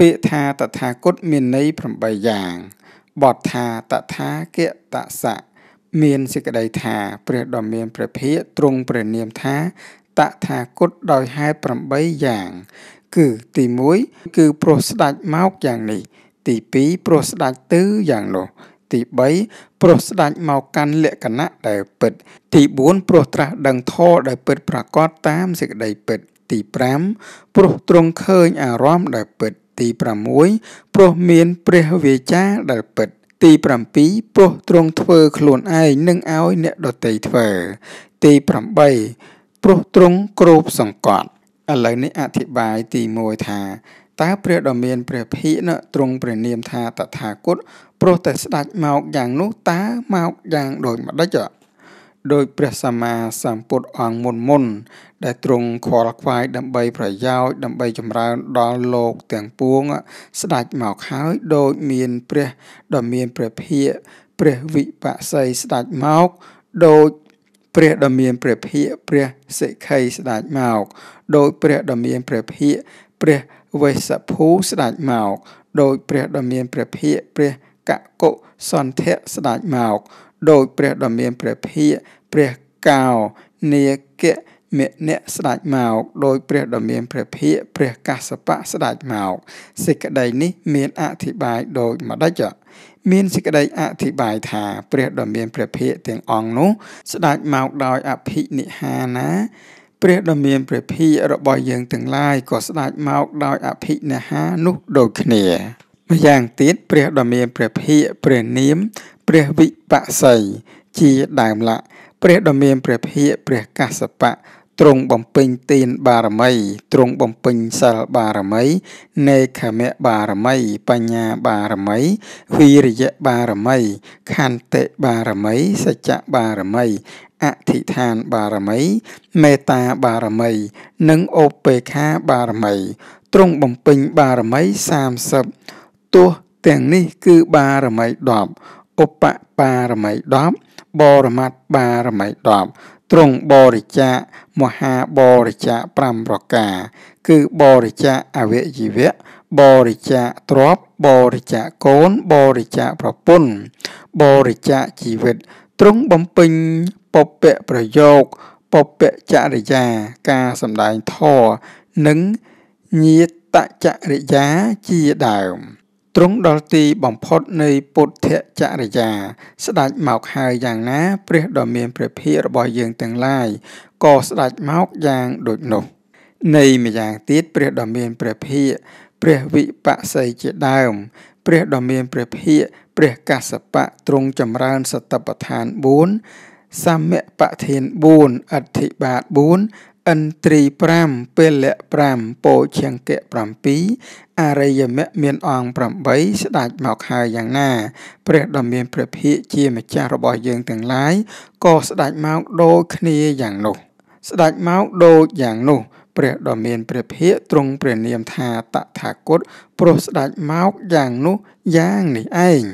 ពាក្យថាតថាគតមានន័យ8យ៉ាងបទថាតថាគៈតសៈមានសេចក្តីថាព្រះដ៏មានព្រះភិយទ្រង់ព្រះនាមថាតថាគតដោយហេតុ8យ៉ាង គឺទី1គឺព្រោះស្ដេចមកយ៉ាងនេះ ទី2ព្រោះស្ដេចទៅយ៉ាងនោះទី3ព្រោះស្ដេចមកកាន់លក្ខណៈដែលពិត ទី4ព្រោះត្រាស់ដឹងធម៌ដែលពិតប្រកបតាមសេចក្តីពិត ទី5ព្រោះទ្រង់ឃើញអារម្មណ៍ដែលពិត ទី6ព្រោះមានព្រះវាចាដែលពិតទី7ព្រោះទ្រង់ធ្វើខ្លួនឯងនឹងឲ្យអ្នកដតីធ្វើទី8ព្រោះទ្រង់គ្របសង្កត់ឥឡូវនេះអធិប្បាយទី1ថាតើព្រះដ៏មានព្រះភិក្ខុទ្រង់ព្រះនាមថាតថាគតព្រោះតែស្ដេចមកយ៉ាងនោះតើមកយ៉ាងដូចម្ដេច ដោយព្រះសម្មាសម្ពុទ្ធអង្គមុនមុន ដែលទ្រង់ខ្វល់ខ្វាយដើម្បីប្រយោជន៍ដើម្បីចម្រើនដល់លោកទាំងពួង ស្ដេចមកហើយដោយមានព្រះដ៏មានព្រះភិក្ខព្រះវិបក្សីស្ដេចមកដោយព្រះដ៏មានព្រះភិក្ខព្រះសិក្ខីស្ដេចមកដោយព្រះដ៏មានព្រះភិក្ខព្រះវេស្សភូស្ដេចមកដោយព្រះដ៏មានព្រះភិក្ខព្រះកកុសន្ធៈស្ដេចមក ដោយព្រះដ៏មានព្រះភិក្ខព្រះកោនាគៈមអ្នកស្ដេចមកដោយព្រះដ៏មានព្រះភិក្ខព្រះកសបៈស្ដេចមកសេចក្តីនេះមានអធិប្បាយដូចម្ដេចមានសេចក្តីអធិប្បាយថាព្រះដ៏មានព្រះភិក្ខទាំងអង្គនោះស្ដេចមកដោយអភិនិហាណាព្រះដ៏មានព្រះភិក្ខរបស់យើងទាំងឡាយក៏ស្ដេចមកដោយអភិនិហានោះដូចគ្នាម្យ៉ាងទៀតព្រះដ៏មានព្រះភិក្ខព្រះនាម ព្រះវិបក្សីជាដើមលក្ខព្រះដ៏មានព្រះភិក្ខព្រះកសបៈទ្រង់បំពេញទានបារមីទ្រង់បំពេញសិលបារមីនេខមៈបារមី បញ្ញាបារមី វីរិយបារមី ខន្តិបារមីសច្ចៈបារមីអធិដ្ឋានបារមី មេត្តាបារមី និងឧបេខាបារមីទ្រង់បំពេញបារមី30ទោះទាំងនេះគឺបារមី10 ឧបបារមី10បរមត្តបារមី10ទ្រង់បរិច្ចាគមហាបរិច្ចាគ5ប្រការ គឺបរិច្ចាគអវយវៈបរិច្ចាគទ្រព្យបរិច្ចាគកូនបរិច្ចាគប្រពន្ធបរិច្ចាគជីវិតទ្រង់បំពេញពពៈប្រយោគពពៈចរិយាការសម្ដែងធម៌និងញាតចរិយាជាដើម ទ្រង់ដល់ទីបំផុតនៃពុទ្ធចរិយា ស្ដេចមកហើយយ៉ាងណាព្រះដ៏មានព្រះភិក្ខរបស់យើងទាំងឡាយក៏ស្ដេចមកយ៉ាងដូចនោះ នៃម្យ៉ាងទៀតព្រះដ៏មានព្រះភិក្ខព្រះវិបក្សីជាដើម ព្រះដ៏មានព្រះភិក្ខព្រះកសបៈទ្រង់ចម្រើនសតបដ្ឋាន4សមបធាន4អធិបាទ4 ឥន្ទ្រី5ពលៈ5ពោឈង្គៈ7អរិយមគ្គមានអង្គ8ស្ដេចមកហើយយ៉ាងណា ព្រះដ៏មានព្រះភិក្ខជាម្ចាស់របស់យើងទាំងឡាយក៏ស្ដេចមកដូចគ្នាយ៉ាងនោះ ស្ដេចមកដូចយ៉ាងនោះព្រះដ៏មានព្រះភិក្ខទ្រង់ព្រះនាមថាតថាគតព្រោះស្ដេចមកយ៉ាងនោះយ៉ាងនេះឯង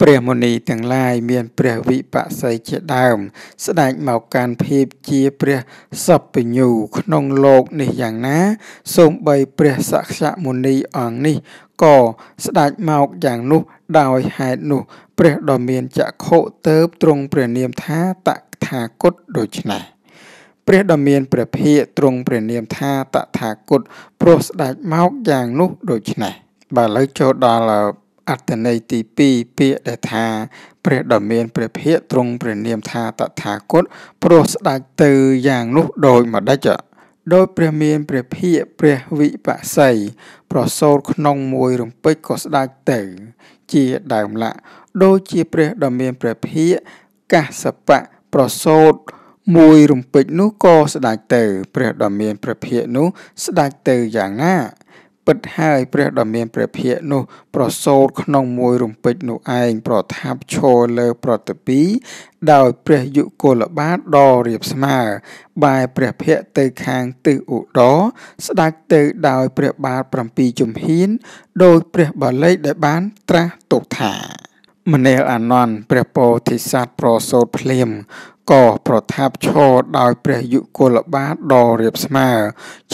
ព្រះមុនីទាំងឡាយមានព្រះវិបក្សីជាដើម ស្ដេចមកកាន់ភាពជាព្រះសពញ្ញូក្នុងលោកនេះយ៉ាងណាសូម្បីព្រះសក្យមុនីអង្គនេះក៏ស្ដេចមកយ៉ាងនោះដោយហេតុនោះ ព្រះដ៏មានចក្ខុទៅបទ្រង់ព្រះនាមថាតថាគតដូច្នេះព្រះដ៏មានព្រះភិក្ខទ្រង់ព្រះនាមថាតថាគតព្រោះស្ដេចមកយ៉ាងនោះដូច្នេះបាទឥឡូវចូលដល់ អត្តន័យទី2ពាក្យដែលថាព្រះដ៏មានព្រះភិក្ខទ្រង់ព្រះនាមថាតថាគតព្រោះស្ដេចទៅយ៉ាងនោះដោយម្ដេចដោយព្រះមានព្រះភិក្ខព្រះវិបក្សីប្រសូតក្នុងមួយរំពេចក៏ស្ដេចទៅ ជាដើមលក្ខដូចជាព្រះដ៏មានព្រះភិក្ខកសបៈប្រសូតមួយរំពេចនោះក៏ស្ដេចទៅ ព្រះដ៏មានព្រះភិក្ខនោះស្ដេចទៅយ៉ាងណា ពិតហើយព្រះដ៏មានព្រះភិក្ខនោះ ប្រសូតក្នុងមួយរំពេចនោះឯងប្រថាប់ឈរលើប្រតិពី ដោយព្រះយុគលបាទដ៏រាបស្មើ បែរព្រះភ័ក្ត្រទៅខាងទិសឧត្តរស្ដេចទៅដោយព្រះបាទ7ជំហានដោយព្រះបាលីដែលបានត្រាស់ទុកថា មនាលអានន្ទព្រះពោធិសត្វប្រសូតភ្លាមក៏ប្រថាប់ឈរដោយព្រះយុគលបាទដ៏រាបស្មើ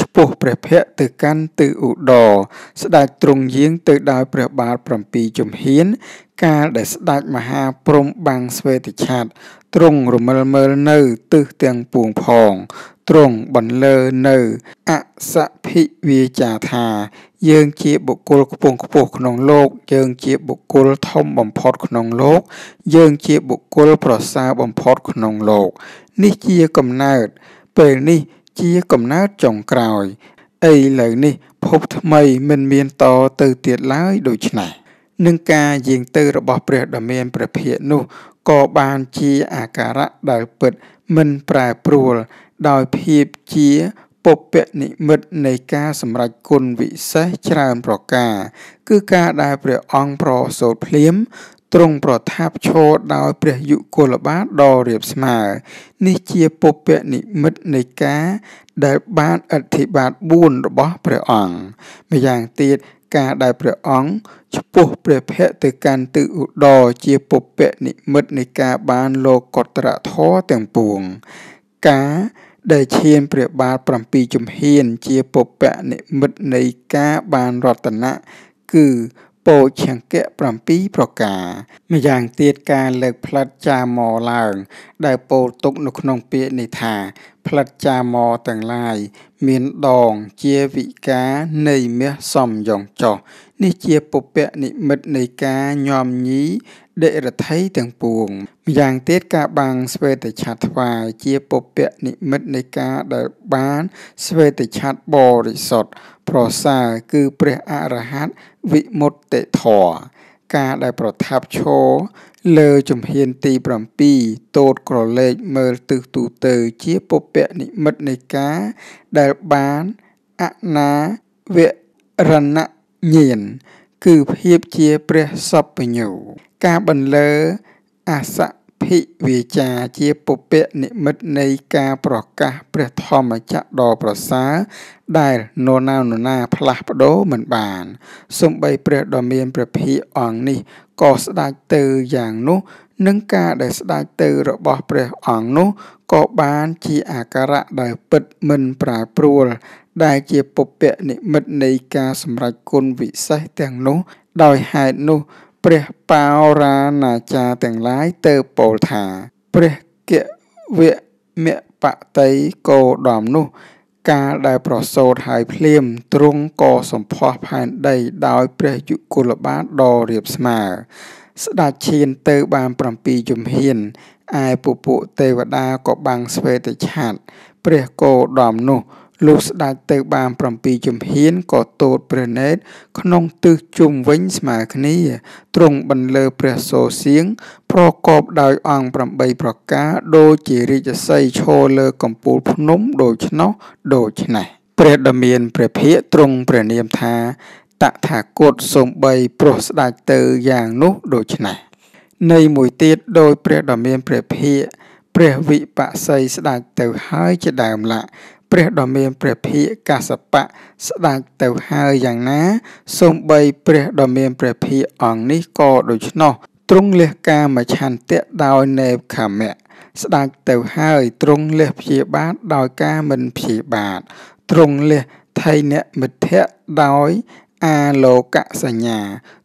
ឆ្ពោះព្រះភ័ក្ត្រទៅកាន់ទិសឧត្តរស្ដេចទ្រង់យាងទៅដោយព្រះបាទ7ជំហាន កាលដែលស្ដេចមហាព្រំបាំងស្វេតឆាតទ្រង់រមិលមើលនៅទិសទាំងពួងផងទ្រង់បន្លឺនៅអសភិវាចាថា យើងជាបុគ្គលខ្ពង់ខ្ពស់ក្នុងលោក យើងជាបុគ្គលធំបំផុតក្នុងលោក យើងជាបុគ្គលប្រសើរបំផុតក្នុងលោក នេះជាកំណើត ពេលនេះជាកំណើតចុងក្រោយឥឡូវនេះភពថ្មីមិនមានតទៅទៀតឡើយដូច្នេះ នឹងការយាងទៅរបស់ព្រះដ៏មានព្រះភិក្ខនោះក៏បានជាអាការៈដែលពិតមិនប្រែប្រួលដោយភាពជាពុពនិមិត្តនៃការសម្រេចគុណវិសេសច្រើនប្រការ គឺការដែលព្រះអង្គប្រសូតភ្លាមទ្រង់ប្រថាប់ឈរដោយព្រះយុគលបាទដ៏រាបស្មើនេះជាពុពនិមិត្តនៃការដែលបានអធិបាត4របស់ព្រះអង្គម្យ៉ាងទៀត ការដែលព្រះអង្គឆ្ពោះព្រះភ័ក្ត្រទៅកាន់ទិសឧត្តរជាពុពនិមិត្តនៃការបានលោកកតរធរទាំងពួង ការដែលឈានព្រះបាទ7ជំហានជាពុពនិមិត្តនៃការបានរតនៈគឺ ពោឆង្គៈ7ប្រការម្យ៉ាងទៀតការលើកផ្លិតចាមឡើង ដែលពោលទុកនៅក្នុងពាក្យនេះថាផ្លិតចាមទាំងឡាយមានដងជាវិការនៃមាសសំយ៉ងចោះ នេះជាពុពនិមិត្តនៃការញោមញីដិរថីទាំងពួងម្យ៉ាងទៀតការបាំងស្វេតឆ័ត្រថ្វាយជាពុពនិមិត្តនៃការដែលបានស្វេតឆ័ត្របរិសុទ្ធប្រសើរគឺព្រះអរហន្តវិមុតតិធរការដែលប្រថាប់ឈរលើជំហានទី7តូតក្រឡេកមើលទិសទូទៅជាពុពនិមិត្តនៃការដែលបានអនាវរណ ញានគឺភាពជាព្រះសពញ្ញូការបន្លឺអសភិវាចាជាពុពនិមិត្តនៃការប្រកាសព្រះធម្មចក្រដ៏ប្រសើរដែលនរណានរណាផ្លាស់ប្ដូរមិនបានសំបីព្រះដ៏មានព្រះភិអង្គនេះក៏ស្ដេចទៅយ៉ាងនោះនឹងការដែលស្ដេចទៅរបស់ព្រះអង្គនោះក៏បានជាអាការៈដែលពិតមិនប្រែប្រួល ដែលជាពុពនិមិត្តនៃការសម្រេចគុណវិសេសទាំងនោះ ដោយហេតុនោះព្រះបោរាណាចារទាំងឡាយទៅពោលថា ព្រះគវមបតីគោដំនោះ កាលដែលប្រសូតហើយភ្លាមទ្រង់ក៏សម្ផស្សផែនដីដោយព្រះយុគលបាទដ៏រាបស្មើ ស្ដេចឈានទៅបាន7ជំហានឯពពួកទេវតាក៏បាំងស្វេតឆ័ត្រព្រះគោដំនោះ លុះស្ដេចទៅបាន7ជំហានក៏ទតព្រះនេត ក្នុងទិសជុំវិញស្មើគ្នាទ្រង់បន្លឺព្រះសូរសៀងប្រកបដោយអង្គ8ប្រការដូចជារាជសីឈរលើកំពូលភ្នំដូច្នោះដូច្នេះព្រះដ៏មានព្រះភិក្ខទ្រង់ព្រះនាមថាតថាគតសំបីព្រោះស្ដេចទៅយ៉ាងនោះដូច្នេះនៃមួយទៀតដោយព្រះដ៏មានព្រះភិក្ខព្រះវិបក្សីស្ដេចទៅហើយជាដើមឡា ព្រះដ៏មានព្រះភិក្ខកសបៈស្ដេចទៅហើយយ៉ាងណាសូម្បីព្រះដ៏មានព្រះភិក្ខអង្គនេះក៏ដូច្នោះទ្រង់លះការមឆន្ទៈដោយនេបខមៈស្ដេចទៅហើយទ្រង់លះព្យាបាទដោយការមិនព្យាបាទទ្រង់លះថៃនមិទ្ធៈដោយអាលោកសញ្ញា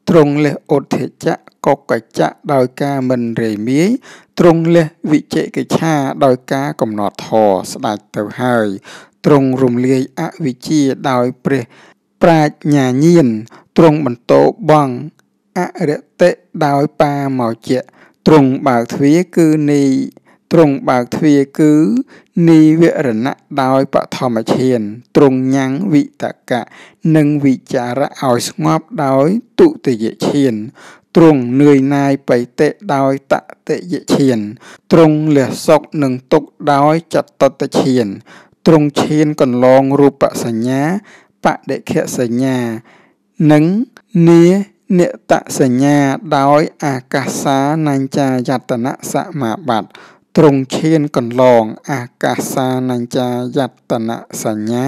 ទ្រង់លះឧទ្ធិចៈកុកចៈដោយការមិនរេមាយទ្រង់លះវិជិកិច្ឆាដោយការកំណត់ធរស្ដេចទៅហើយទ្រង់រំលាយអវិជ្ជាដោយព្រះប្រាជ្ញាញាណទ្រង់បន្តបងអរិតិដោយបាមកជាទ្រង់បើកទ្វារគឺនី ទ្រង់បើកទ្វារគឺនីវរណៈដោយបឋមឈានទ្រង់ញ៉ាំងវិតកៈនិងវិចារៈឲ្យស្ងប់ដោយទុតិយឈានទ្រង់នឿយណាយបៃតិដោយតតិយឈានទ្រង់លះសុកនឹងទុកដោយចតតឈានទ្រង់ឈានកន្លងរូបសញ្ញាបដិខសញ្ញានិងនានិតសញ្ញាដោយអាកាសានញ្ចាយតនសមាបត្តិ ទ្រង់ឈានកន្លងអាកាសានញ្ចាយតនសញ្ញា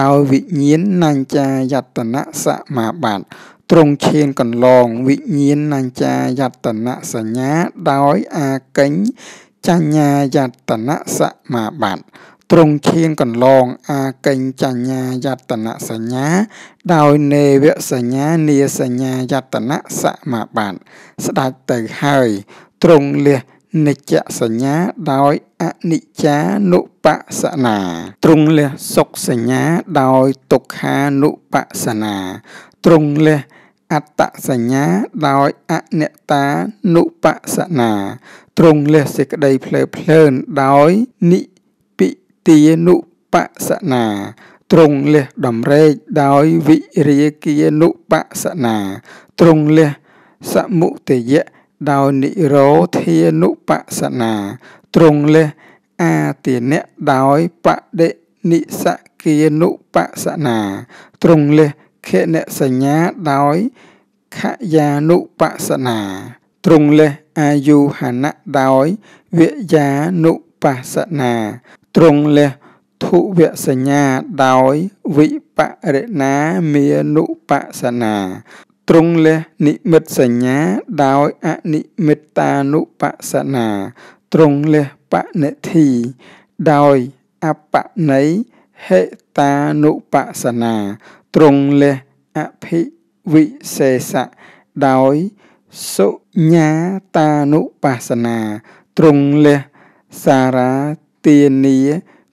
ដោយវិញ្ញាណនញ្ចាយតនសមាបត្តិទ្រង់ឈានកន្លងវិញ្ញាណัญចាយតនៈសញ្ញាដោយអាកេញចញ្ញាយតនៈសមាបត្តិទ្រង់ឈានកន្លងអាកេញចញ្ញាយតនៈសញ្ញា ដោយនេវសញ្ញានាសញ្ញាយតនៈសមាបត្តិស្ដេចទៅហើយទ្រង់លះ និច្ចសញ្ញាដោយអនិច្ចានុបស្សនាទ្រង់លះសុខសញ្ញាដោយទុក្ខានុបស្សនាទ្រង់លះអត្តសញ្ញាដោយអនិត្តានុបស្សនាទ្រង់លះសេចក្តីភ្លើភ្លើនដោយនិពិទានុបស្សនាទ្រង់លះដំរែកដោយវិរិយគានុបស្សនាទ្រង់លះសមុទយៈ ដោយនិរោធានុបស្សនា ទ្រង់លះអាទានៈដោយបដិនិសគានុបស្សនាទ្រង់លះខណសញ្ញាដោយខយានុបស្សនាទ្រង់លះអាយុហណៈដោយវិយានុបស្សនាទ្រង់លះធុវសញ្ញាដោយវិបរិណាមានុបស្សនា ទ្រង់លះនិមិត្តសញ្ញាដោយអនិមិត្តានុបស្សនាទ្រង់លះបនិធិដោយអបន័យហេតានុបស្សនាទ្រង់លះអភិវិសេសៈដោយសុញ្ញាតានុបស្សនាទ្រង់លះសារៈទានី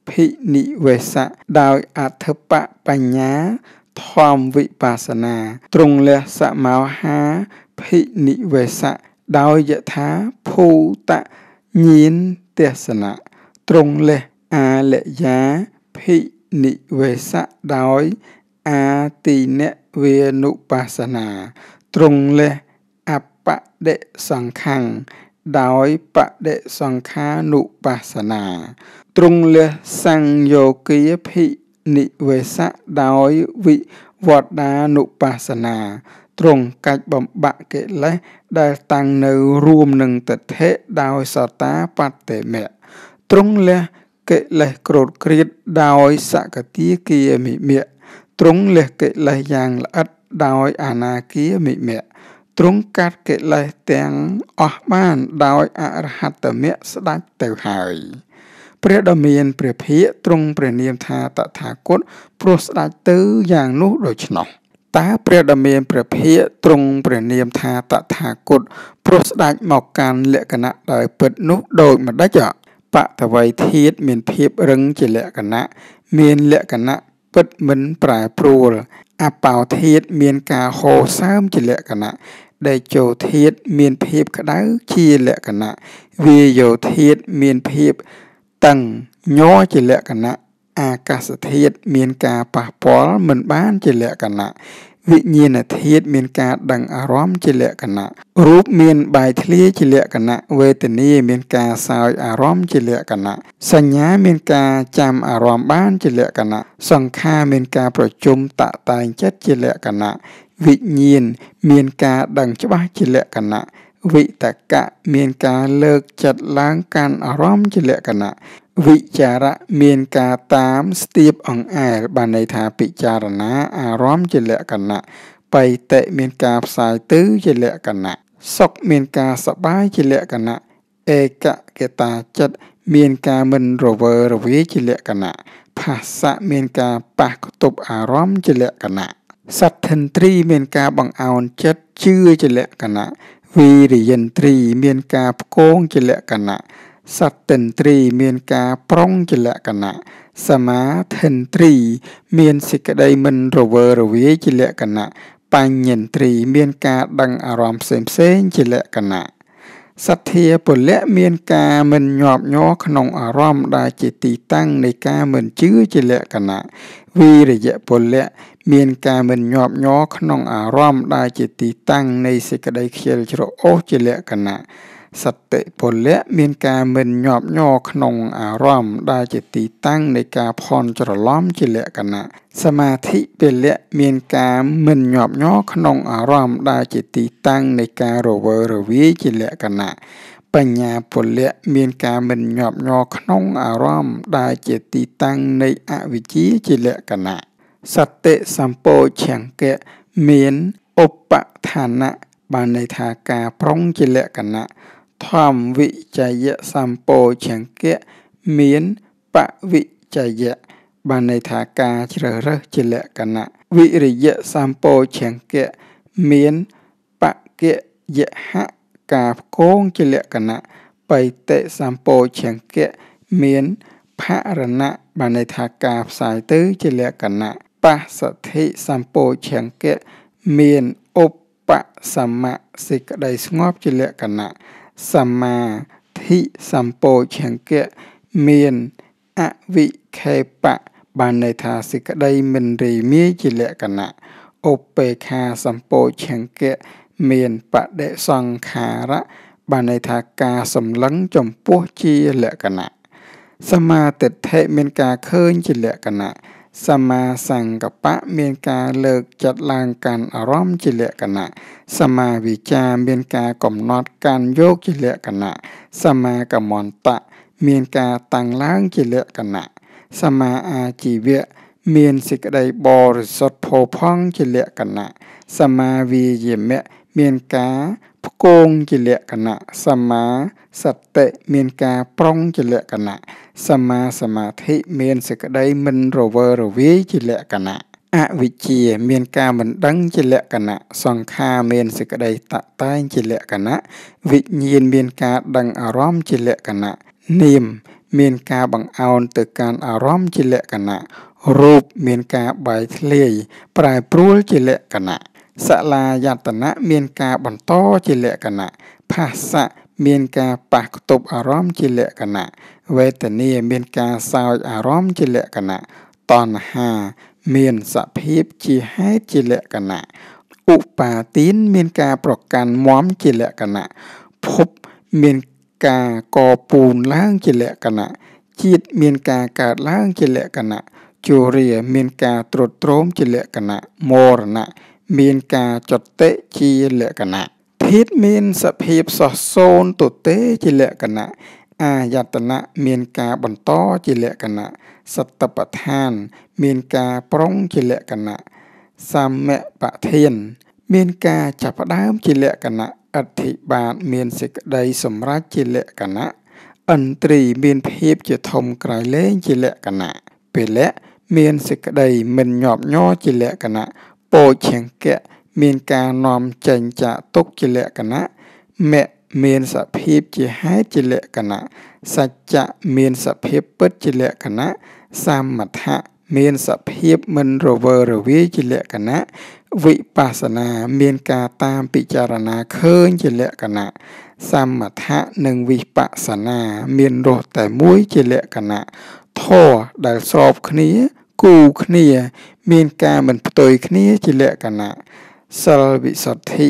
ភិនិវេសៈដោយអធិបបញ្ញា ធម្មវិបស្សនាទ្រង់លះសមោហាភិនិវេសៈដោយយថាភូតញានទេសនៈទ្រង់លះអាលយាភិនិវេសៈដោយអាទីនវេនុបស្សនាទ្រង់លះអបដិសង្ខាំងដោយបដិសង្ខានុបស្សនាទ្រង់លះសង្យោគីភិ និវេសៈដោយវិវត្តដានុបស្សនាទ្រង់កាច់បំបាក់កិលេសដែលតាំងនៅរួមនឹងទិដ្ឋិដោយសតាបតិមៈទ្រង់លះកិលេសក្រោតក្រៀតដោយសកតិគាមិមៈទ្រង់លះកិលេសយ៉ាងល្អិតដោយអនាគាមិមៈទ្រង់កាត់កិលេសទាំងអស់បានដោយអរហត្តមៈស្ដេចទៅហើយ ព្រះដ៏មានព្រះភិក្ខទ្រង់ព្រះនាមថាតថាគតព្រោះស្ដេចទៅយ៉ាងនោះដូច្នោះតើព្រះដ៏មានព្រះភិក្ខទ្រង់ព្រះនាមថាតថាគតព្រោះស្ដេចមកកាន់លក្ខណៈដោយពិតនោះដូចម្ដេចបតវ័យធាតមានភាពរឹងជាលក្ខណៈមានលក្ខណៈពិតមិនប្រែប្រួលអបោធាតមានការហូរសើមជាលក្ខណៈដែលយោធាតមានភាពក្តៅជាលក្ខណៈវាយោធាតមានភាព តឹងញ័រជាលក្ខណៈអាកាសធាតុមានការប៉ះពាល់មិនបានជាលក្ខណៈវិញ្ញាណធាតុមានការដឹងអារម្មណ៍ជាលក្ខណៈរូបមានបែកធ្លាយជាលក្ខណៈវេទនាមានការសោយអារម្មណ៍ជាលក្ខណៈសញ្ញាមានការចាំអារម្មណ៍បានជាលក្ខណៈសង្ខារមានការប្រជុំតតែងចិត្តជាលក្ខណៈវិញ្ញាណមានការដឹងច្បាស់ជាលក្ខណៈ វិតកៈមានការលើកចិត្តឡើងកាន់អារម្មណ៍ជាលក្ខណៈវិចារៈមានការតាមស្ទាបអង្អែលបានន័យថាពិចារណាអារម្មណ៍ជាលក្ខណៈបៃតិមានការផ្សាយទៅជាលក្ខណៈសុខមានការសបាយជាលក្ខណៈឯកកតាចិត្តមានការមិនរវើរវាយជាលក្ខណៈផាសៈមានការប៉ះគប់អារម្មណ៍ជាលក្ខណៈសត្ឋិន្ទ្រីមានការបង្អោនចិត្តជឿជាលក្ខណៈ វីរិយន្ទ្រីមានការផ្គងជាលក្ខណៈសត្តិន្ទ្រីមានការប្រុងជាលក្ខណៈសមាធិន្ទ្រីមានសេចក្តីមិនរវើរវាយជាលក្ខណៈបញ្ញន្ទ្រីមានការដឹងអារម្មណ៍ផ្សេងផ្សេងជាលក្ខណៈសទ្ធាពលៈមានការមិនញាប់ញ័រក្នុងអារម្មណ៍ដែលជាទីតាំងនៃការមិនជឿជាលក្ខណៈវីរយៈពលៈ មានការមិនញាប់ញ័រក្នុងអារម្មណ៍ដែលជាទីតាំងនៃសេចក្តីខ្ជិលច្រអូសជាលក្ខណៈសតិពលៈមានការមិនញាប់ញ័រក្នុងអារម្មណ៍ដែលជាទីតាំងនៃការផន់ច្រឡំជាលក្ខណៈសមាធិពលៈមានការមិនញាប់ញ័រក្នុងអារម្មណ៍ដែលជាទីតាំងនៃការរវើរវាយជាលក្ខណៈបញ្ញាពលៈមានការមិនញាប់ញ័រក្នុងអារម្មណ៍ដែលជាទីតាំងនៃអវិជ្ជាជាលក្ខណៈ សតិសម្ពោឆង្គៈមានឧឧបឋានៈបានន័យថាការប្រុងជាលក្ខណៈធម្មវិចយៈសម្ពោឆង្គៈមានបវិចយៈបានន័យថាការជ្រើសរើសជាលក្ខណៈវិរិយៈសម្ពោឆង្គៈមានបកិយហៈការផ្គងជាលក្ខណៈបៃតិសម្ពោឆង្គៈមានភរណៈបានន័យថាការផ្សាយទៅជាលក្ខណៈ បស្សទ្ធិសម្ពោឆង្គៈមានឧបសមៈសេចក្តីស្ងប់ជាលក្ខណៈសមាធិសម្ពោឆង្គៈមានអវិខេបៈបានន័យថាសេចក្តីមិនរីមាយជាលក្ខណៈឧបេខាសម្ពោឆង្គៈមានបដិសង្ខារៈបានន័យថាការសម្លឹងចំពោះជាលក្ខណៈសមាទិដ្ឋិមានការឃើញជាលក្ខណៈ សមាសង្កបៈមានការលើកចាត់ឡើងកាន់អារម្មណ៍ជាលក្ខណៈសមាវិចាមានការកំណត់កាន់យកជាលក្ខណៈសមាកមន្តៈមានការតាំងឡើងជាលក្ខណៈសមាអាជីវៈមានសេចក្តីបរិសុទ្ធផូរផង់ជាលក្ខណៈសមាវិយមៈមានការ ផ្គងជាលក្ខណៈសមាសតិមានការប្រុងជាលក្ខណៈសមាសមាធិមានសេចក្តីមិនរវើរវាយជាលក្ខណៈអវិជ្ជាមានការមិនដឹងជាលក្ខណៈសង្ខារមានសេចក្តីតតែងជាលក្ខណៈវិញ្ញាណមានការដឹងអារម្មណ៍ជាលក្ខណៈនាមមានការបង្អោនទៅកាន់អារម្មណ៍ជាលក្ខណៈរូបមានការបែកធ្លាយប្រែប្រួលជាលក្ខណៈ សលាយតនៈមានការបន្តជាលក្ខណៈផាសៈមានការប៉ះគប់អារម្មណ៍ជាលក្ខណៈវេទនាមានការសោចអារម្មណ៍ជាលក្ខណៈតណ្ហា មានសភាពជាហេតុជាលក្ខណៈឧបាទានមានការប្រកាន់មមជាលក្ខណៈភពមានការកពូនឡើងជាលក្ខណៈជាតិមានការកើតឡើងជាលក្ខណៈជរាមានការត្រុតត្រោមជាលក្ខណៈមរណៈ មានការចតិជាលក្ខណៈធាតមានសភាពសោះសូនទុទេជាលក្ខណៈអាយតនៈមានការបន្តជាលក្ខណៈសតបឋាន មានការប្រុងជាលក្ខណៈសមបធាន មានការចាប់ផ្ដើមជាលក្ខណៈអធិបាទមានសេចក្តីសម្រេចជាលក្ខណៈឥន្ទ្រីមានភាពជាធំក្រៃលែងជាលក្ខណៈពលៈមានសេចក្តីមិនញាប់ញ័រជាលក្ខណៈ ពោឆង្គៈមានការនាំចេញចាក់ទុកជាលក្ខណៈមៈមានសភាពជាហេតុជាលក្ខណៈសច្ចៈមានសភាពពិតជាលក្ខណៈសមថៈមានសភាពមិនរវើរវាយជាលក្ខណៈវិបស្សនាមានការតាមពិចារណាឃើញជាលក្ខណៈសមថៈនិងវិបស្សនាមានរសតែមួយជាលក្ខណៈធរដែលស្របគ្នាគូគ្នា មានការមិនផ្ទុយគ្នាជាលក្ខណៈសិលវិសុទ្ធិ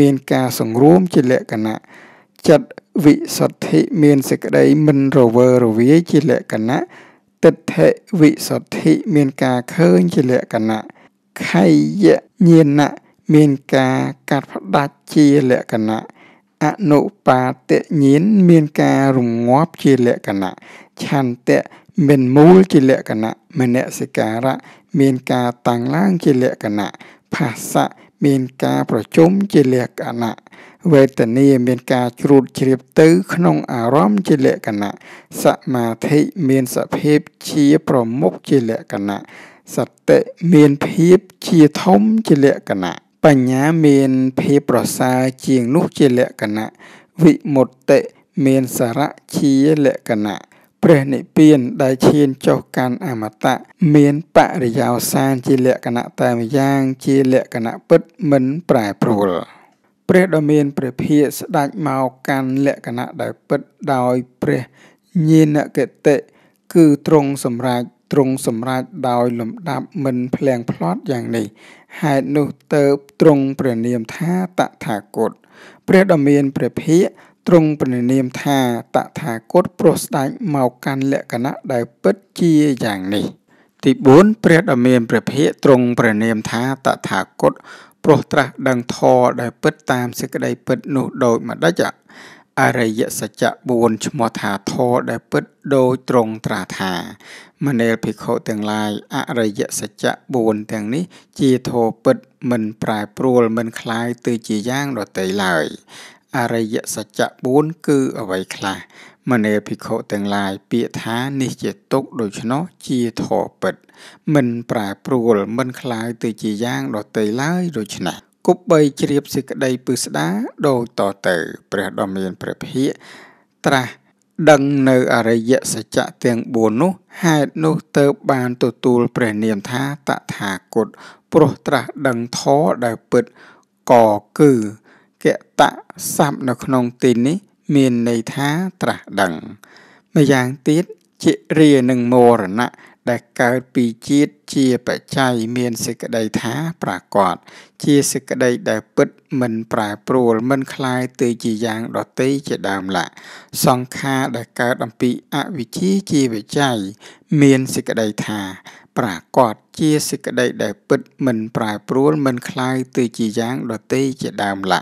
មានការសង្រួមជាលក្ខណៈចិត្តវិសុទ្ធិមានសេចក្តីមិនរវើរវាយជាលក្ខណៈទិដ្ឋិវិសុទ្ធិមានការឃើញជាលក្ខណៈខៃយញាណៈមានការកាត់ផ្ដាច់ជាលក្ខណៈអនុបាទញាណមានការរងាប់ជាលក្ខណៈឆន្ទៈមានមូលជាលក្ខណៈ មនសិការៈមានការតាំងឡើងជាលក្ខណៈផាសៈមានការប្រជុំជាលក្ខណៈវេទនាមានការជ្រួតជ្រាបទៅក្នុងអារម្មណ៍ជាលក្ខណៈសមាធិមានសភាពជាប្រមុខជាលក្ខណៈសតិមានភាពជាធំជាលក្ខណៈបញ្ញាមានភាពប្រសើរជាងនោះជាលក្ខណៈវិមុតតិមានសារៈជាលក្ខណៈ ព្រះនិព្វានដែលឈានចុះកាន់អមតៈមានបរិយោសានជាលក្ខណៈតែម្យ៉ាងជាលក្ខណៈពិតមិនប្រែប្រួលព្រះដ៏មានព្រះភិក្ខស្ដេចមកកាន់លក្ខណៈដែលពិតដោយព្រះញាណគតិគឺទ្រង់សម្រេចទ្រង់សម្រេចដោយលំដាប់មិនភ្លៀងផ្្លាត់យ៉ាងនេះហេតុនោះទៅទ្រង់ព្រះនាមថាតថាគតព្រះដ៏មានព្រះភិក្ខ ទ្រង់ព្រះនាមថាតថាគតព្រោះស្ដេចមកកាន់លក្ខណៈដែលពិតជាយ៉ាងនេះទី4ព្រះដ៏មានព្រះភិក្ខទ្រង់ព្រះនាមថាតថាគតព្រោះត្រាស់ដឹងធម៌ដែលពិតតាមសេចក្តីពិតនោះដូចម្ដេច អរិយសច្ចៈ4ឈ្មោះថាធរដែលពិតដោយត្រង់ត្រាថាមនាលភិក្ខុទាំងឡាយអរិយសច្ចៈ4ទាំងនេះជាធរពិតមិនប្រែប្រួលមិនคล้ายទៅជាយ៉ាងដទៃឡើយ អរិយសច្ចៈ4គឺអ្វីខ្លះមនាភិក្ខុទាំងឡាយពាក្យថានេះជាទុកដូច្នោះជាធរពិតមិនប្រែប្រួលមិនคล้ายទៅជាយ៉ាងដទៃឡើយដូច្នេះគប់បីជ្រាបសេចក្តីពិស្ដាដូចតទៅព្រះដ៏មានព្រះភិក្ខត្រាស់ដឹងនៅអរិយសច្ចៈទាំង4នោះហេតុនោះទៅបានទទួលព្រះនាមថាតថាគតព្រោះត្រាស់ដឹងធរដែលពិតក៏គឺ កតៈស័ព្ទនៅក្នុងទីនេះមានន័យថាត្រាស់ដឹងម្យ៉ាងទៀតជារានឹងមរណៈដែលកើតពីជាតិជាបច្ច័យមានសេចក្តីថាប្រកបជាសេចក្តីដែលពិតមិនប្រែប្រួលមិនคล้ายទៅជាយ៉ាងដតីជាដើមឡាសង្ខារដែលកើតអំពីអវិជ្ជាជាបច្ច័យមានសេចក្តីថា ប្រកបជាសេចក្តីដែលពិតមិនប្រែប្រួលមិនคล้ายទៅជាយ៉ាងដតីជាដើមឡា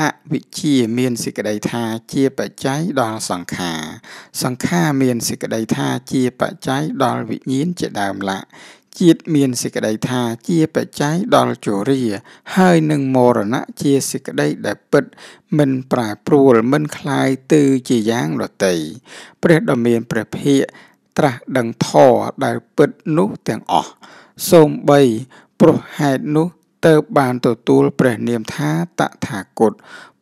អវិជ្ជាមានសេចក្តីថាជាបច្ច័យដល់សង្ខារសង្ខារមានសេចក្តីថាជាបច្ច័យដល់វិញ្ញាណជាដើមឡាជាតិមានសេចក្តីថាជាបច្ច័យដល់ជរាហើយនឹងមរណៈជាសេចក្តីដែលពិតមិនប្រែប្រួលមិនคล้ายទៅជាយ៉ាងដតីព្រះដ៏មានព្រះភិក្ខ ត្រាស់ដឹងធរដែលពិតនោះទាំងអស់សូម្បីព្រោះហេតុនោះទៅបានទទួលព្រះនាមថាតថាគត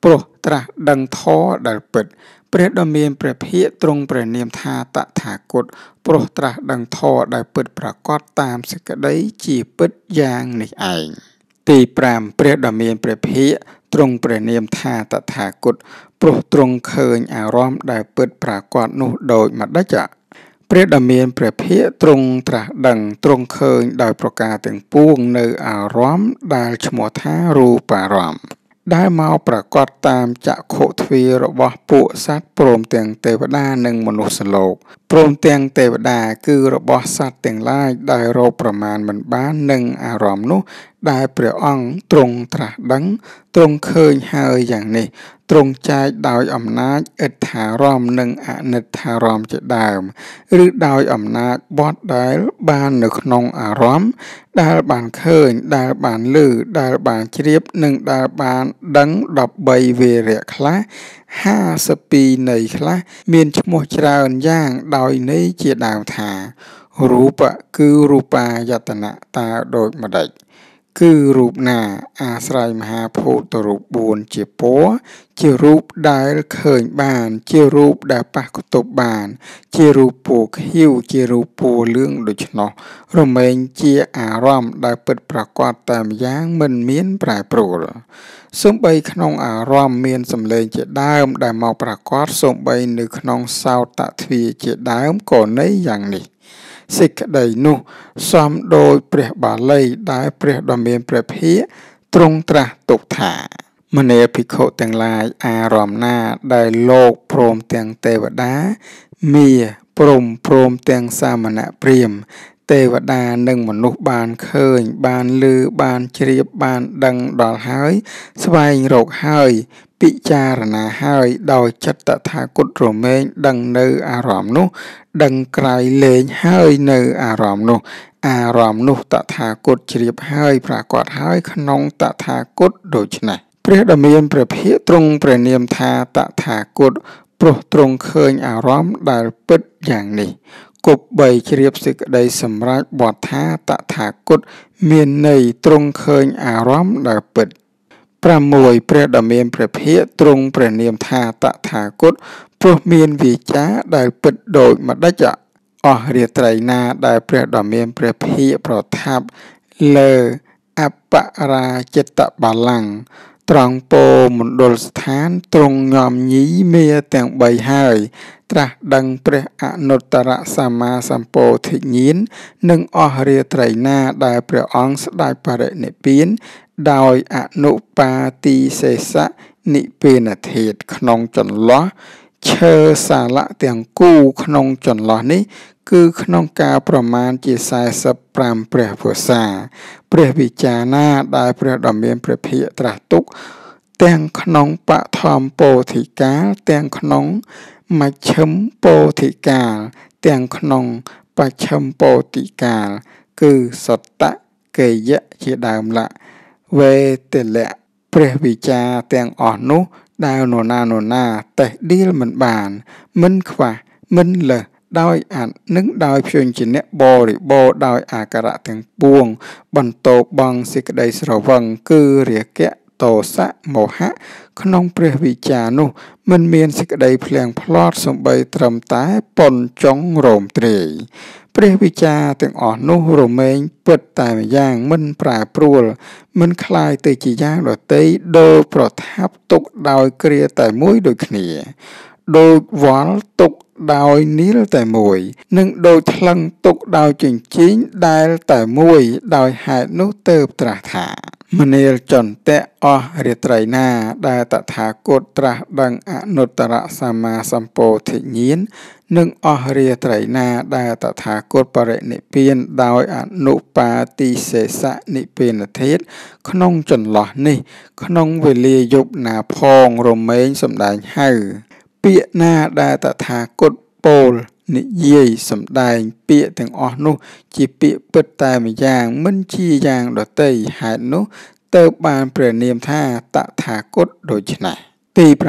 ព្រោះត្រាស់ដឹងធរដែលពិត ព្រះដ៏មានព្រះភិក្ខទ្រង់ព្រះនាមថាតថាគតព្រោះត្រាស់ដឹងធរដែលពិតប្រកបតាមសេចក្តីជាពិតយ៉ាងនេះឯងទី5ព្រះដ៏មានព្រះភិក្ខទ្រង់ព្រះនាមថាតថាគតព្រោះទ្រង់ឃើញអារម្មណ៍ដែលពិតប្រកបនោះដូចម្ដេច ព្រះដ៏មានព្រះភិក្ខទ្រង់ត្រាស់ដឹងទ្រង់ឃើញដោយប្រការទាំងពួងនៅអារម្មណ៍ដែលឈ្មោះថារូបារម្មណ៍ដែលមកប្រកាសតាមចក្ខុទ្វារបស់ពួកសត្វព្រមទាំងទេវតានិងមនុស្សលោក ព្រមទាំងទេវតាគឺរបស់សត្វទាំងឡាយដែលរកប្រមាណមិនបាននឹងអារម្មណ៍នោះ ដែលព្រះអង្គទ្រង់ត្រាស់ដឹងទ្រង់ឃើញហើយយ៉ាងនេះទ្រង់ចែកដោយអំណាចឥដ្ឋារមនិងអនិដ្ឋារមជាដើម ឬដោយអំណាចបត់ដែលបាននៅក្នុងអារម្មណ៍ដែលបានឃើញដែលបានឮដែលបានជ្រាបនិងដែលបានដឹង13វេរៈខ្លះ 52ន័យខ្លះមានឈ្មោះច្រើនយ៉ាងដោយន័យជាដើមថារូបគឺរូបាយតនៈតើដូចម្ដេច គឺរូបណាអាស្រ័យមហាភូតរូប4ជាពណ៌ជារូបដែលឃើញបាន ជារូបដែលប៉ះកតុបបាន ជារូបពណ៌ខៀវជារូបពណ៌លឿងដូច្នោះរមែងជាអារម្មណ៍ដែលពិតប្រកបតាមយ៉ាងមិនមានប្រែប្រួលសំបីក្នុងអារម្មណ៍មានសម្លេងជាដើមដែលមកប្រកបសំបីនៅក្នុងសោតទ្វាជាដើមក៏នៃយ៉ាងនេះ សេចក្តីនោះសំដោយព្រះបាលីដែលព្រះដ៏មានព្រះភិក្ខទ្រង់ត្រាស់ទុកថាមនាភិក្ខុទាំងឡាយអារម្មណ៍ណាដែលលោកព្រមទាំងទេវតាមាព្រមព្រមទាំងសាមណៈព្រាមទេវតានិងមនុស្សបានឃើញ បានឮបានជ្រាបបានដឹងដល់ហើយ ស្វែងរកហើយ ពិចារណាហើយដោយចិត្តតថាគតរមែងដឹងនៅអារម្មណ៍នោះ ដឹងក្រៃលែងហើយនៅអារម្មណ៍នោះ អារម្មណ៍នោះតថាគតជ្រាបហើយប្រកាសហើយក្នុងតថាគតដូច្នេះព្រះដ៏មានព្រះភិក្ខទ្រង់ព្រះនាមថាតថាគតព្រោះទ្រង់ឃើញអារម្មណ៍ដែលពិតយ៉ាងនេះគប់បីជ្រាបសេចក្តីសម្រេចបទថាតថាគតមានន័យទ្រង់ឃើញអារម្មណ៍ដែលពិត 6ព្រះដ៏មានព្រះភិក្ខទ្រង់ព្រះនាមថាតថាគតព្រោះមានវាចាដែលពិតដូចម្ដេចអស់រាត្រីណាដែលព្រះដ៏មានព្រះភិក្ខប្រថាប់លើអបរាចិត្តបលាំង ត្រង់ពោមណ្ឌលស្ថានទ្រង់ញោមញីមេទាំង3ហើយ ត្រាស់ដឹងព្រះអនុត្តរសម្មាសម្ពោធិញ្ញាណនិងអស់រាត្រីណាដែលព្រះអង្គស្ដេចបរិនិព្វាន ដោយអនុបាទិសេសនិពេនធាតក្នុងចន្លោះឈើសាលៈទាំងគូក្នុងចន្លោះនេះ គឺក្នុងការប្រមាណជា45ព្រះវស្សាព្រះវិចារណាដែលព្រះដ៏មានព្រះភិក្ខត្រាស់ទុក ទាំងក្នុងបឋមពោធិកាលទាំងក្នុងមជ្ឈិមពោធិកាល ទាំងក្នុងបច្ឆិមពោធិកាល គឺសតៈកេយៈជាដើមละ វេទលៈព្រះវិចារទាំងអស់នោះដែលនរណានរណាតេះដៀលមិនបាន មិនខ្វះមិនលើសដោយអត់និងដោយព្យញ្ជនៈបរិបោដោយអាការៈទាំងពួង បន្តបងសេចក្តីស្រវឹងគឺរាគៈ តោសៈមោហៈក្នុងព្រះវិចារនោះមិនមានសេចក្តីភ្លៀងផ្លាត់សំបីត្រឹមតែប៉ុនចុងរោមទ្រាយព្រះវិចារទាំងអស់នោះរមែងពិតតែម្យ៉ាងមិនប្រែប្រួលមិនคล้ายទៅជាយ៉ាងដតីដូចប្រថាប់ទុកដោយគ្រាតែមួយដូចគ្នាដូចវល់ទុក ដោយនីលតែមួយ និងដូចថ្លឹងទុកដោយចិញ្ចៀងដែលតែមួយ ដោយហេតុនោះទៅត្រាស់ថាមនាលចន្ទៈអស់រាត្រីណា ដែលតថាគតត្រាស់ដឹងអនុត្តរសម្មាសម្ពោធិញ្ញាណនិងអស់រាត្រីណាដែលតថាគតបរិនិព្វានដោយអនុបាទិសេសនិព្វានធាតក្នុងចន្លោះនេះ ក្នុងវេលាយប់ណាផងរមែងសំដែងហៅ ពាក្យណាដែលតថាគតពោលនិយាយសំដែងពាក្យទាំងអស់នោះ ជាពាក្យពិតតែម្យ៉ាងមិនជាយ៉ាងដតីហេតុនោះទៅបានព្រះនាមថាតថាគតដូច្នេះទី7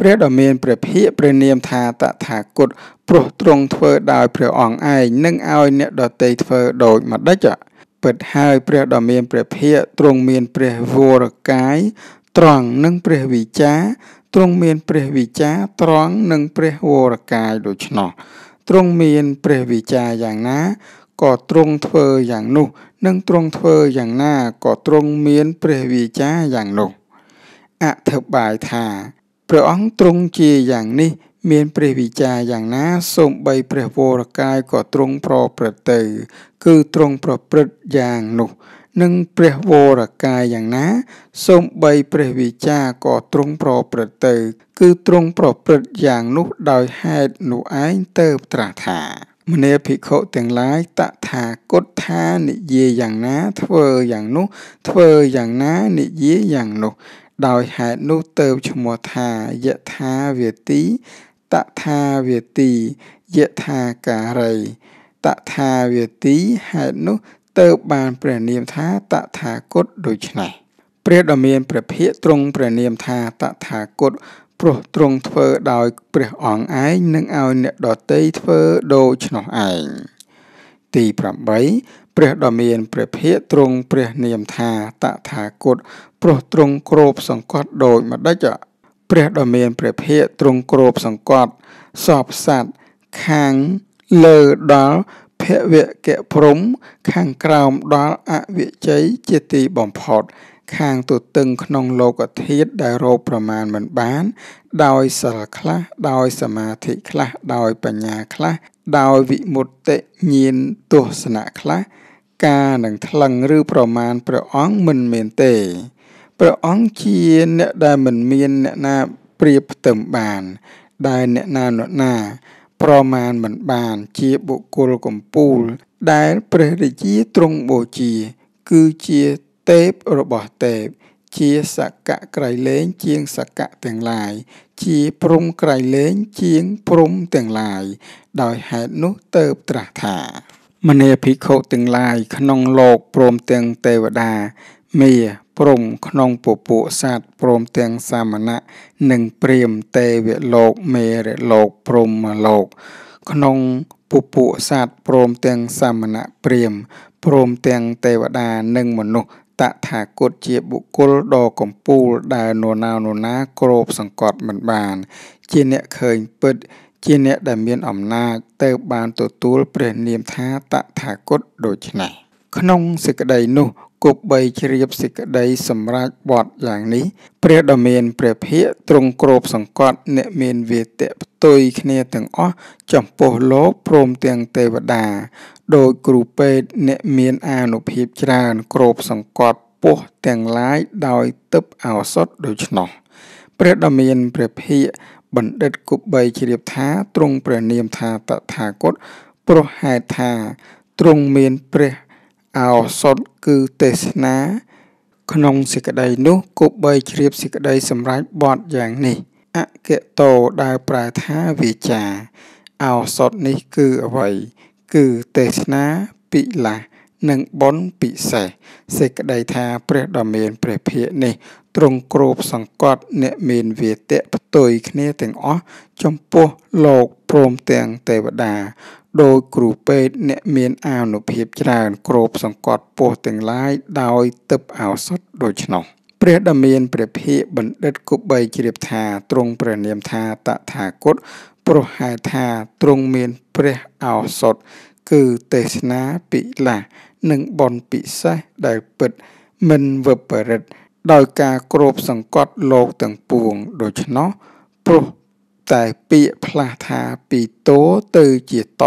ព្រះដ៏មានព្រះភិក្ខព្រះនាមថាតថាគតព្រោះទ្រង់ធ្វើដោយព្រះអង្គឯងនឹងឲ្យអ្នកដតីធ្វើដូចម្ដេចពិតហើយព្រះដ៏មានព្រះភិក្ខទ្រង់មានព្រះវរកាយត្រង់នឹងព្រះវិចា ទ្រង់មានព្រះវិចាត្រង់នឹងព្រះវរកាយដូច្នោះទ្រង់មានព្រះវិចាយ៉ាងណាក៏ទ្រង់ធ្វើយ៉ាងនោះ និងទ្រង់ធ្វើយ៉ាងណាក៏ទ្រង់មានព្រះវិចាយ៉ាងនោះអធិប្បាយថាព្រះអង្គទ្រង់ជាយ៉ាងនេះមានព្រះវិចាយ៉ាងណាសូម្បីព្រះវរកាយក៏ទ្រង់ប្រព្រឹត្តទៅ គឺទ្រង់ប្រព្រឹត្តយ៉ាងនោះ និងព្រះវរកាយយ៉ាងណាសូម្បីព្រះវិចាក៏ទ្រង់ប្រព្រឹត្តទៅ គឺទ្រង់ប្រព្រឹត្តយ៉ាងនោះដោយហេតុនោះឯងទៅត្រាស់ថាមនាភិក្ខុទាំងឡាយតថាគតថានិយាយយ៉ាងណាធ្វើយ៉ាងនោះ ធ្វើយ៉ាងណានិយាយយ៉ាងនោះ ដោយហេតុនោះទៅឈ្មោះថាយថាវេទីតថាវេទីយថាការីតថាវេទីហេតុនោះ ទៅបានព្រះនាមថាតថាគតដូច្នេះព្រះដ៏មានព្រះភិក្ខទ្រង់ព្រះនាមថាតថាគតព្រោះទ្រង់ធ្វើដោយព្រះអង្គឯងនឹងឲ្យអ្នកដតីធ្វើដូច្នោះឯងទី8ព្រះដ៏មានព្រះភិក្ខទ្រង់ព្រះនាមថាតថាគតព្រោះទ្រង់គ្របសង្កត់ដូចម្ដេចព្រះដ៏មានព្រះភិក្ខទ្រង់គ្របសង្កត់សពសัตว์ខាងលើដល់ភ វកៈព្រំ ខាងក្រោមដល់អវិជ័យជាទីបំផុត ខាងទទឹងក្នុងលោកធាតុដែលរកប្រមាណមិនបាន ដោយសិលខ្លះដោយសមាធិខ្លះដោយបញ្ញាខ្លះដោយវិមុតតិញាណទស្សនៈខ្លះការនឹងថ្លឹងឬប្រមាណព្រះអង្គមិនមានទេព្រះអង្គជាអ្នកដែលមិនមានអ្នកណាប្រៀបផ្ទឹមបាន ដែលអ្នកណានរណា ប្រមាណមិនបានជាបុគ្គលកំពូល ដែលព្រះរាជាទ្រង់បូជា គឺជាទេពរបស់ទេពជាសកៈក្រៃលែងជាងសកៈទាំងឡាយ ជាព្រំក្រៃលែងជាងព្រំទាំងឡាយ ដោយហេតុនោះទៅត្រាស់ថាមនាភិក្ខុទាំងឡាយក្នុងលោកព្រមទាំងទេវតាមេ ព្រំក្នុងពពួកសត្វព្រមទាំងសាមណៈនិងព្រាមទេវលោកមេរលោកព្រំលោក ក្នុងពពួកសត្វព្រមទាំងសាមណៈព្រាមព្រមទាំងទេវតានិងមនុស្សតថាគតជាបុគ្គលដ៏កំពូលដែលនរណានរណាគ្របសង្កត់មិនបាន ជាអ្នកឃើញពិត ជាអ្នកដែលមានអំណាចទៅបានទទួលព្រះនាមថាតថាគតដូច្នេះ ក្នុងសេចក្តីនោះគប់បីជ្រាបសេចក្តីសម្រាប់បទយ៉ាងនេះព្រះដ៏មានព្រះភិក្ខទ្រង់គ្របសង្កត់អ្នកមានវាទៈផ្ទុយគ្នាទាំងអស់ចំពោះលោកព្រមទាំងទេវតាដោយគ្រូពេទ្យអ្នកមានអានុភាពច្រើនគ្របសង្កត់ពោះទាំងឡាយដោយទឹកឱសថដូច្នោះព្រះដ៏មានព្រះភិក្ខបណ្ឌិតគប់បីជ្រាបថាទ្រង់ព្រះនាមថាតថាគតព្រោះហេតុថាទ្រង់មានព្រះ ឱសថគឺទេសនា ក្នុងសេចក្តីនោះគប្បីជ្រាបសេចក្តីសម្រេចបទយ៉ាងនេះអគតោដែលប្រែថាវាចាឱសថនេះគឺអ្វី គឺទេសនាពិលានិងបុណ្យពិសេសសេចក្តីថាព្រះដ៏មានព្រះភិក្ខនេះទ្រង់គ្របសង្កត់អ្នកមានវាទៈផ្ទុយគ្នាទាំងអស់ចំពោះលោកព្រមទាំងទេវតា ដោយគ្រូពេទ្យអ្នកមានអានុភាពច្រើនគ្របសង្កត់ពោះទាំងឡាយដោយទឹកឱសថដូច្នោះព្រះដ៏មានព្រះភិក្ខបណ្ឌិតគប្បីជ្រាបថាទ្រង់ព្រះនាមថាតថាគតព្រោះហេតុថាទ្រង់មានព្រះឱសថគឺទេសនាពិលានិងបនពិសេសដែលពិតមិនវិបរិតដោយការគ្របសង្កត់លោកទាំងពួងដូច្នោះព្រោះ តែពាក្យផ្លាស់ថាពីតោទៅជាត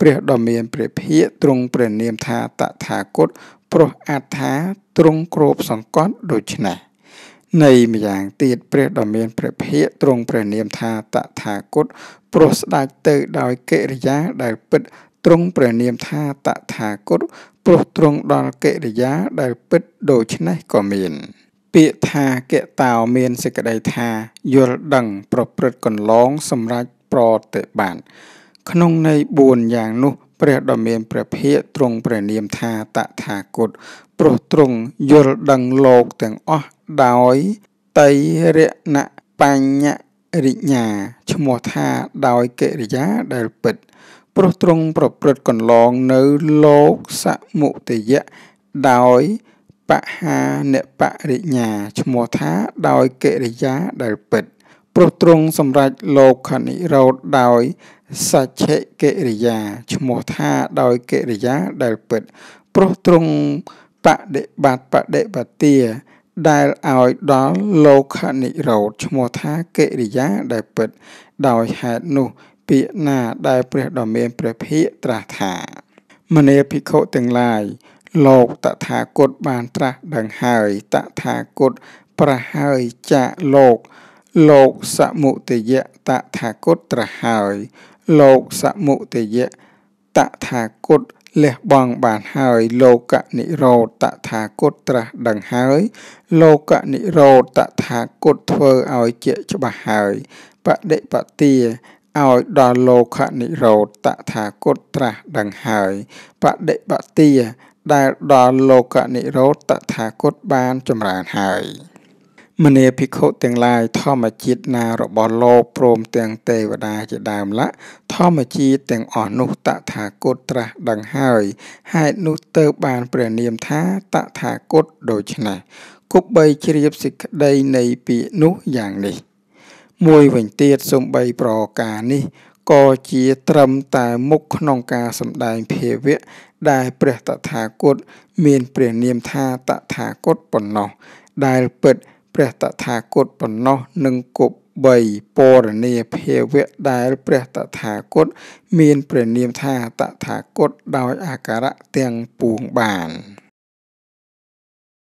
ព្រះដ៏មានព្រះភិក្ខទ្រង់ព្រះនាមថាតថាគតព្រោះអត្ថាទ្រង់គ្របសង្កត់ដូច្នេះនៃម្យ៉ាងទៀតព្រះដ៏មានព្រះភិក្ខទ្រង់ព្រះនាមថាតថាគតព្រោះស្ដេចទៅដោយកិរិយាដែលពិតទ្រង់ព្រះនាមថាតថាគតព្រោះទ្រង់ដល់កិរិយាដែលពិតដូច្នេះក៏មាន ពាក្យថាកតោមានសេចក្តីថាយល់ដឹងប្រព្រឹត្តកន្លងសម្រាប់ប្រតិបត្តិក្នុងន័យ4យ៉ាងនោះព្រះដ៏មានព្រះភិក្ខទ្រង់ព្រះនាមថាតថាគតព្រោះទ្រង់យល់ដឹងលោកទាំងអស់ដោយតៃរណបញ្ញរិញ្ញាឈ្មោះថាដោយកិរិយាដែលពិតព្រោះទ្រង់ប្រព្រឹត្តកន្លងនៅលោកសមុទយៈដោយ បហានបរិញ្ញាឈ្មោះថាដោយកិរិយាដែលពិតព្រោះទ្រង់សម្រេចលោកខនិរោធដោយសច្ឆិកិរិយាឈ្មោះថាដោយកិរិយាដែលពិតព្រោះទ្រង់បដិបត្តិបដិបទាដែលឲ្យដល់លោកនិរោធឈ្មោះថាកិរិយាដែលពិត ដោយហេតុនោះ ពាក្យណាដែលព្រះដ៏មានព្រះភិក្ខត្រាស់ថាមនាភិក្ខុទាំងឡាយ លោកតថាគតបានត្រាស់ដឹងហើយតថាគតប្រហើយចាកលោក លោកសមុទយៈតថាគតត្រាស់ហើយ លោកសមុទយៈតថាគតលះបង់បានហើយលោកនិរោធតថាគតត្រាស់ដឹងហើយ លោកនិរោធតថាគតធ្វើឲ្យជាច្បាស់ហើយបដិបទាឲ្យដល់លោកនិរោធតថាគតត្រាស់ដឹងហើយបដិបទា ដែលដល់លោកនិរោធតថាគតបានចម្រើនហើយមនាភិក្ខុទាំងឡាយធម្មជាតិណារបស់លោកព្រមទាំងទេវតាជាដើមละធម្មជាតិទាំងអស់នោះតថាគតត្រាស់ដឹងហើយហេតុនោះទៅបានព្រះនាមថាតថាគតដូច្នេះគប់បីជ្រាបសេចក្តីនៃពាក្យនោះយ៉ាងនេះ មួយវិញទៀតសំបីប្រការនេះ ក៏ជាត្រឹមតែមុខក្នុងការសម្ដែងភាវៈដែលព្រះតថាគតមានព្រះនាមថាតថាគតប៉ុណ្ណោះដែលពិតព្រះតថាគតប៉ុណ្ណោះនឹងគប់3ពរនីភាវៈដែលព្រះតថាគតមានព្រះនាមថាតថាគតដោយអាការៈទាំងពួងបាន